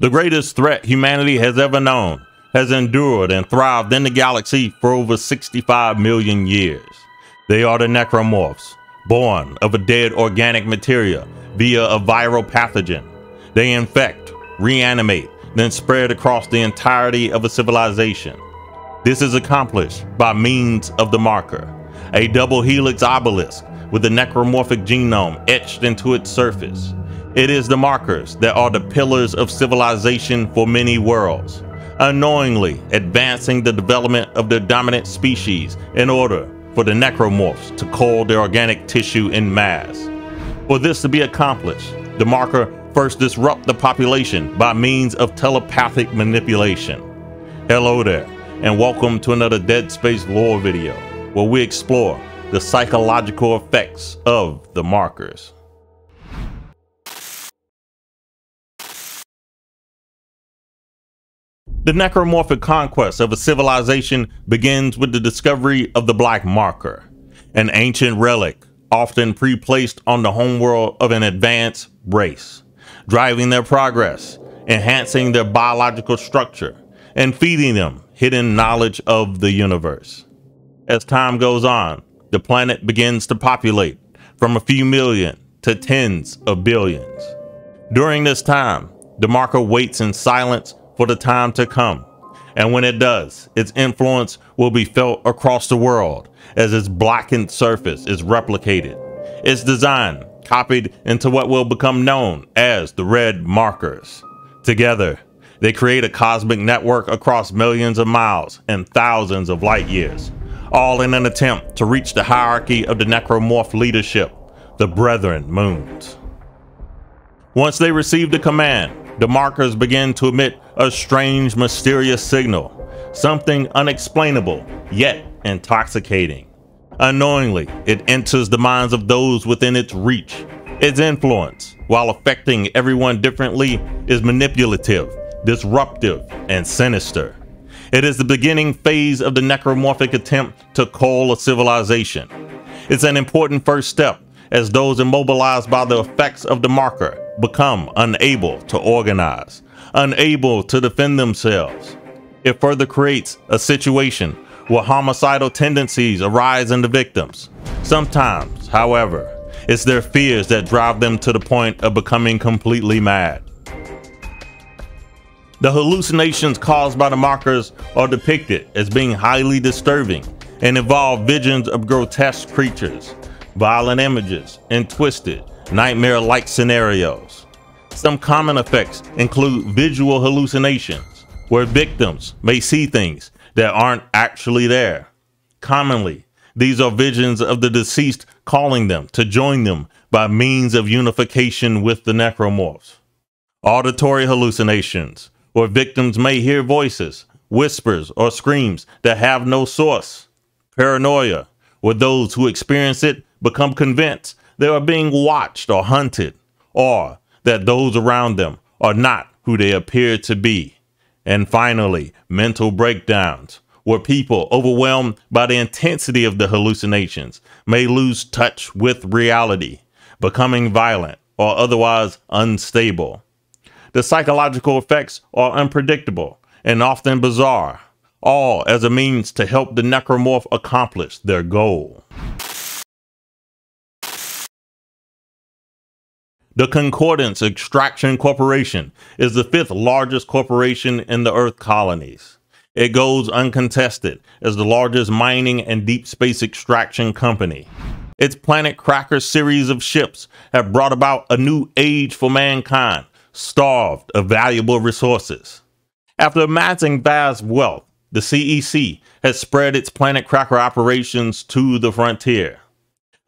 The greatest threat humanity has ever known has endured and thrived in the galaxy for over 65 million years. They are the necromorphs, born of a dead organic material via a viral pathogen. They infect, reanimate, then spread across the entirety of a civilization. This is accomplished by means of the marker, a double helix obelisk with the necromorphic genome etched into its surface. It is the markers that are the pillars of civilization for many worlds, unknowingly advancing the development of the dominant species in order for the necromorphs to coil their organic tissue in mass. For this to be accomplished, the marker first disrupt the population by means of telepathic manipulation. Hello there, and welcome to another Dead Space lore video, where we explore the psychological effects of the markers. The necromorphic conquest of a civilization begins with the discovery of the black marker, an ancient relic often pre-placed on the homeworld of an advanced race, driving their progress, enhancing their biological structure, and feeding them hidden knowledge of the universe. As time goes on, the planet begins to populate from a few million to tens of billions. During this time, the marker waits in silence for the time to come. And when it does, its influence will be felt across the world as its blackened surface is replicated. Its design copied into what will become known as the red markers. Together, they create a cosmic network across millions of miles and thousands of light years, all in an attempt to reach the hierarchy of the necromorph leadership, the Brethren Moons. Once they receive the command, the markers begin to emit a strange, mysterious signal, something unexplainable, yet intoxicating. Unknowingly, it enters the minds of those within its reach. Its influence, while affecting everyone differently, is manipulative, disruptive, and sinister. It is the beginning phase of the necromorphic attempt to call a civilization. It's an important first step as those immobilized by the effects of the marker become unable to organize, unable to defend themselves. It further creates a situation where homicidal tendencies arise in the victims. Sometimes, however, it's their fears that drive them to the point of becoming completely mad. The hallucinations caused by the markers are depicted as being highly disturbing and involve visions of grotesque creatures, violent images, and twisted, nightmare-like scenarios. Some common effects include visual hallucinations, where victims may see things that aren't actually there. Commonly, these are visions of the deceased calling them to join them by means of unification with the necromorphs. Auditory hallucinations, where victims may hear voices, whispers, or screams that have no source. Paranoia, where those who experience it become convinced they are being watched or hunted, or that those around them are not who they appear to be. And finally, mental breakdowns, where people overwhelmed by the intensity of the hallucinations may lose touch with reality, becoming violent or otherwise unstable. The psychological effects are unpredictable and often bizarre, all as a means to help the necromorph accomplish their goal. The Concordance Extraction Corporation is the fifth largest corporation in the Earth colonies. It goes uncontested as the largest mining and deep space extraction company. Its Planet Cracker series of ships have brought about a new age for mankind, starved of valuable resources. After amassing vast wealth, the CEC has spread its Planet Cracker operations to the frontier.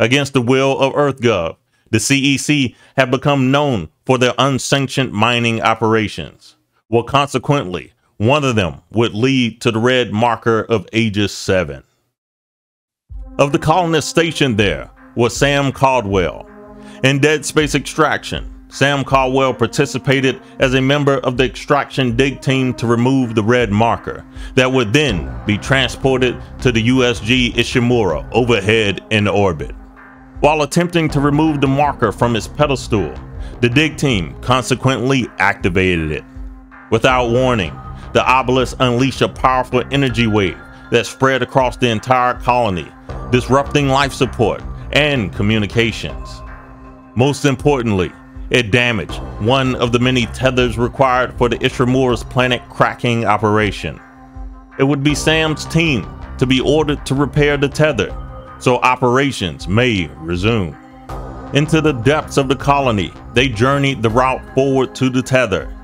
Against the will of EarthGov, the CEC have become known for their unsanctioned mining operations. Well, consequently, one of them would lead to the red marker of Aegis 7. Of the colonists stationed there was Sam Caldwell. In Dead Space Extraction, Sam Caldwell participated as a member of the extraction dig team to remove the red marker that would then be transported to the USG Ishimura overhead in orbit. While attempting to remove the marker from its pedestal, the dig team consequently activated it. Without warning, the obelisk unleashed a powerful energy wave that spread across the entire colony, disrupting life support and communications. Most importantly, it damaged one of the many tethers required for the Ishimura's planet cracking operation. It would be Sam's team to be ordered to repair the tether so operations may resume. Into the depths of the colony, they journeyed the route forward to the tether.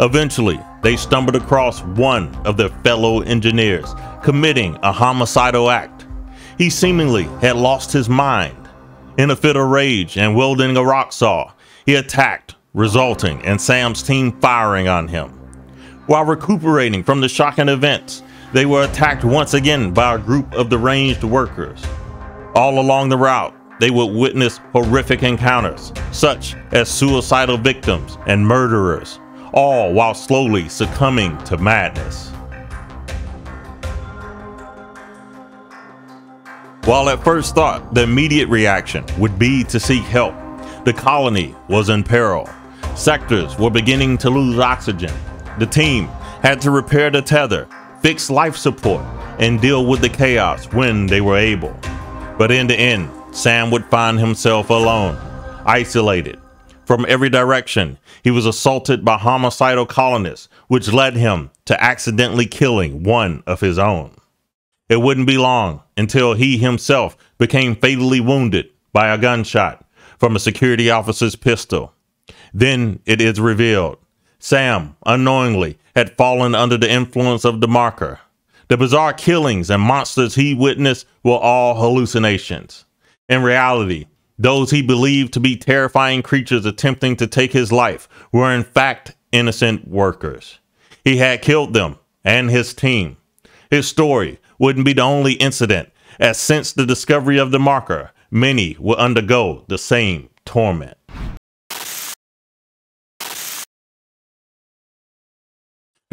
Eventually, they stumbled across one of their fellow engineers committing a homicidal act. He seemingly had lost his mind. In a fit of rage and wielding a rock saw, he attacked, resulting in Sam's team firing on him. While recuperating from the shocking events, they were attacked once again by a group of deranged workers. All along the route, they would witness horrific encounters, such as suicidal victims and murderers, all while slowly succumbing to madness. While at first thought the immediate reaction would be to seek help, the colony was in peril. Sectors were beginning to lose oxygen. The team had to repair the tether, fix life support, and deal with the chaos when they were able. But in the end, Sam would find himself alone, isolated. From every direction, he was assaulted by homicidal colonists, which led him to accidentally killing one of his own. It wouldn't be long until he himself became fatally wounded by a gunshot from a security officer's pistol. Then it is revealed Sam, unknowingly, had fallen under the influence of the marker. The bizarre killings and monsters he witnessed were all hallucinations. In reality, those he believed to be terrifying creatures attempting to take his life were in fact innocent workers. He had killed them and his team. His story wouldn't be the only incident, as since the discovery of the marker, many will undergo the same torment.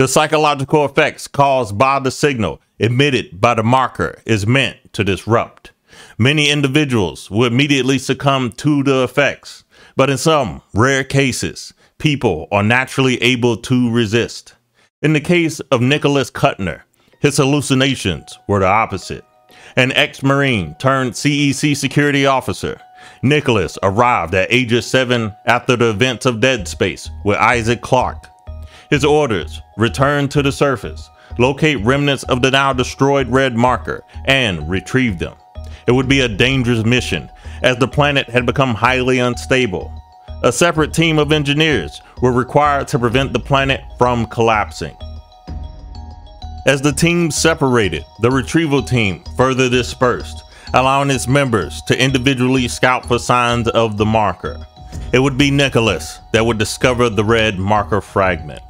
The psychological effects caused by the signal emitted by the marker is meant to disrupt. Many individuals will immediately succumb to the effects, but in some rare cases, people are naturally able to resist. In the case of Nicholas Kuttner, his hallucinations were the opposite. An ex-Marine turned CEC security officer, Nicholas arrived at Aegis 7 after the events of Dead Space with Isaac Clarke. His orders, return to the surface, locate remnants of the now destroyed red marker, and retrieve them. It would be a dangerous mission, as the planet had become highly unstable. A separate team of engineers were required to prevent the planet from collapsing. As the teams separated, the retrieval team further dispersed, allowing its members to individually scout for signs of the marker. It would be Nicholas that would discover the red marker fragment.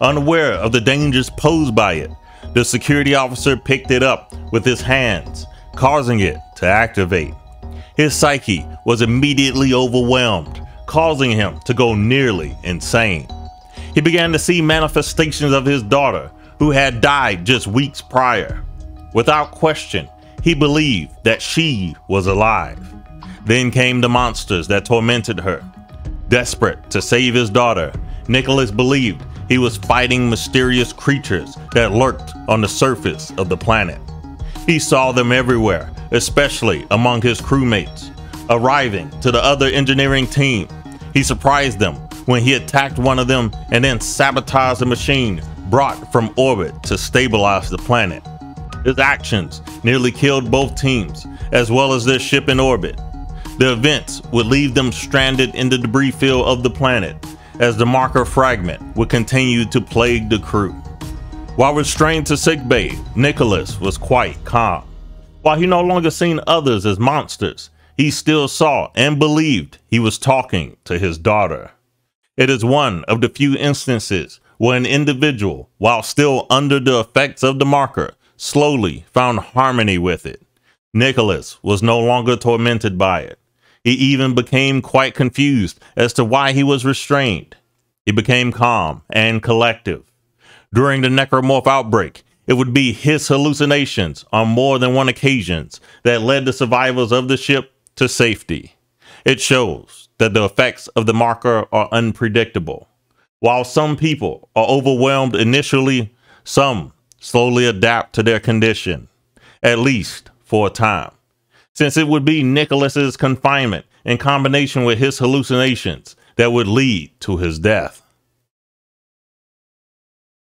Unaware of the dangers posed by it, the security officer picked it up with his hands, causing it to activate. His psyche was immediately overwhelmed, causing him to go nearly insane. He began to see manifestations of his daughter who had died just weeks prior. Without question, he believed that she was alive. Then came the monsters that tormented her. Desperate to save his daughter, Nicholas believed he was fighting mysterious creatures that lurked on the surface of the planet. He saw them everywhere, especially among his crewmates. Arriving to the other engineering team, he surprised them when he attacked one of them and then sabotaged the machine brought from orbit to stabilize the planet. His actions nearly killed both teams, as well as their ship in orbit. The events would leave them stranded in the debris field of the planet, as the marker fragment would continue to plague the crew. While restrained to sickbay, Nicholas was quite calm. While he no longer seen others as monsters, he still saw and believed he was talking to his daughter. It is one of the few instances where an individual, while still under the effects of the marker, slowly found harmony with it. Nicholas was no longer tormented by it. He even became quite confused as to why he was restrained. He became calm and collective. During the necromorph outbreak, it would be his hallucinations on more than one occasions that led the survivors of the ship to safety. It shows that the effects of the marker are unpredictable. While some people are overwhelmed initially, some slowly adapt to their condition, at least for a time. Since it would be Nicholas's confinement in combination with his hallucinations that would lead to his death.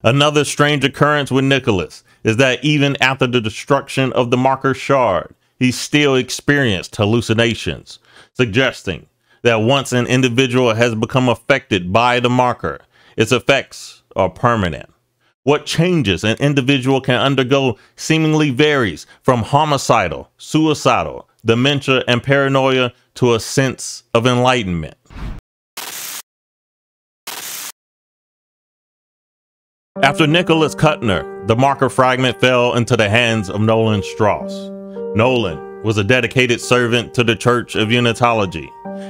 Another strange occurrence with Nicholas is that even after the destruction of the marker shard, he still experienced hallucinations, suggesting that once an individual has become affected by the marker, its effects are permanent. What changes an individual can undergo seemingly varies from homicidal, suicidal, dementia, and paranoia to a sense of enlightenment. After Nicholas Kuttner, the marker fragment fell into the hands of Nolan Stross. Nolan was a dedicated servant to the Church of Unitology.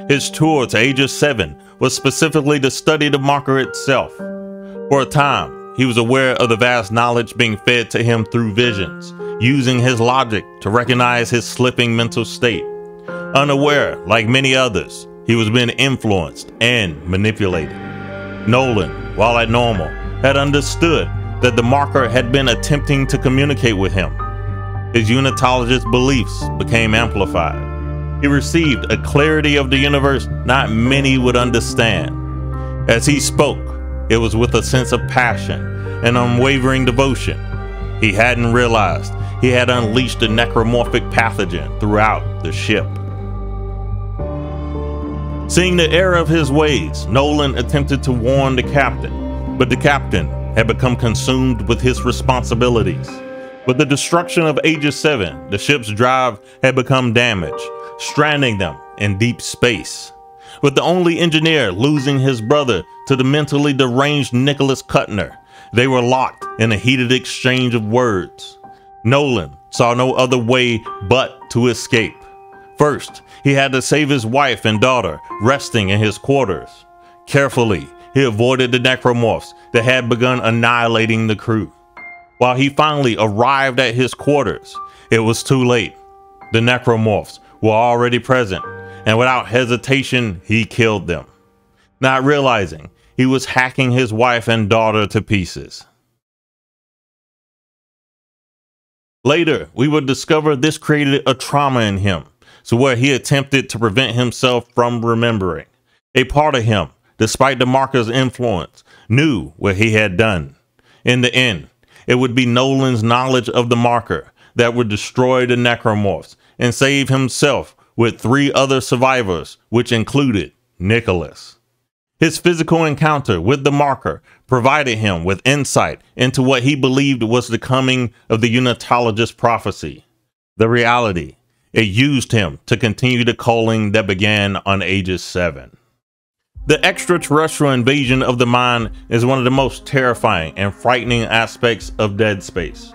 His tour to Aegis 7 was specifically to study the marker itself. For a time, he was aware of the vast knowledge being fed to him through visions, using his logic to recognize his slipping mental state. Unaware, like many others, he was being influenced and manipulated. Nolan, while at normal, had understood that the marker had been attempting to communicate with him. His unitologist beliefs became amplified. He received a clarity of the universe not many would understand. As he spoke, it was with a sense of passion and unwavering devotion. He hadn't realized he had unleashed a necromorphic pathogen throughout the ship. Seeing the error of his ways, Nolan attempted to warn the captain, but the captain had become consumed with his responsibilities. With the destruction of Aegis 7, the ship's drive had become damaged, stranding them in deep space. With the only engineer losing his brother to the mentally deranged Nicholas Kuttner, they were locked in a heated exchange of words. Nolan saw no other way but to escape. First, he had to save his wife and daughter resting in his quarters. Carefully, he avoided the necromorphs that had begun annihilating the crew. While he finally arrived at his quarters, it was too late. The necromorphs were already present, and without hesitation, he killed them, not realizing he was hacking his wife and daughter to pieces. Later, we would discover this created a trauma in him, so where he attempted to prevent himself from remembering. A part of him despite the marker's influence, knew what he had done. In the end, it would be Nolan's knowledge of the marker that would destroy the necromorphs and save himself with three other survivors, which included Nicholas. His physical encounter with the marker provided him with insight into what he believed was the coming of the Unitologist prophecy. The reality, it used him to continue the calling that began on Aegis 7. The extraterrestrial invasion of the mind is one of the most terrifying and frightening aspects of Dead Space.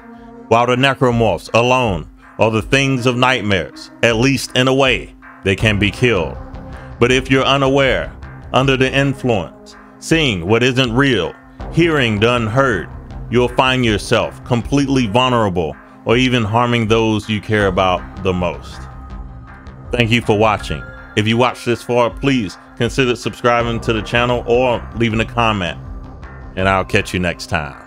While the necromorphs alone are the things of nightmares, at least in a way, they can be killed. But if you're unaware, under the influence, seeing what isn't real, hearing the unheard, you'll find yourself completely vulnerable or even harming those you care about the most. Thank you for watching. If you watched this far, please consider subscribing to the channel or leaving a comment. And I'll catch you next time.